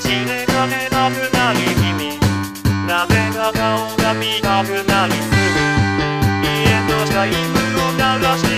街でかけたくなり君。なぜか顔が見たくなりすぐ。家のチャイを鳴らして